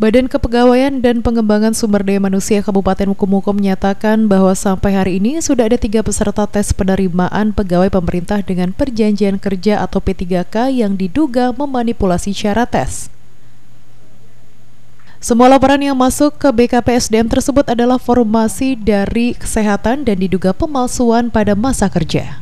Badan Kepegawaian dan Pengembangan Sumber Daya Manusia Kabupaten Mukomuko menyatakan bahwa sampai hari ini sudah ada tiga peserta tes penerimaan pegawai pemerintah dengan perjanjian kerja atau P3K yang diduga memanipulasi syarat tes. Semua laporan yang masuk ke BKPSDM tersebut adalah formasi dari kesehatan dan diduga pemalsuan pada masa kerja.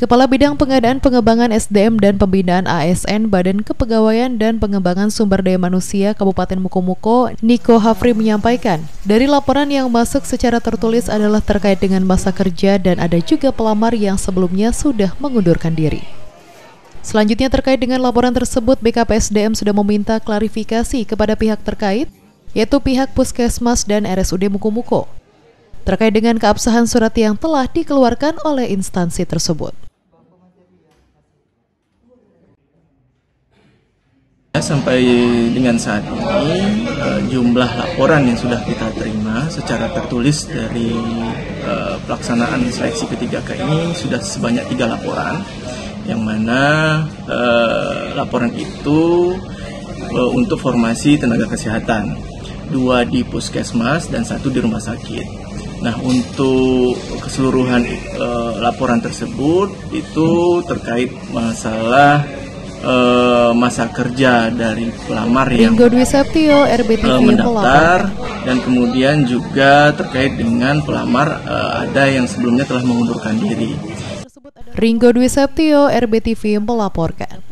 Kepala Bidang Pengadaan Pengembangan SDM dan Pembinaan ASN Badan Kepegawaian dan Pengembangan Sumber Daya Manusia Kabupaten Mukomuko, Niko Hafri menyampaikan, dari laporan yang masuk secara tertulis adalah terkait dengan masa kerja dan ada juga pelamar yang sebelumnya sudah mengundurkan diri. Selanjutnya terkait dengan laporan tersebut, BKPSDM sudah meminta klarifikasi kepada pihak terkait, yaitu pihak Puskesmas dan RSUD Mukomuko, terkait dengan keabsahan surat yang telah dikeluarkan oleh instansi tersebut. Sampai dengan saat ini uh, jumlah laporan yang sudah kita terima secara tertulis dari uh, pelaksanaan seleksi P3K ini sudah sebanyak tiga laporan yang mana uh, laporan itu untuk formasi tenaga kesehatan dua di puskesmas dan satu di rumah sakit. Nah untuk keseluruhan uh, laporan tersebut itu terkait masalah uh, masa kerja dari pelamar yang Septio, RBTV uh, mendaftar dan kemudian juga terkait dengan pelamar uh, ada yang sebelumnya telah mengundurkan diri. Ringo Dwi Septio, RBTV melaporkan.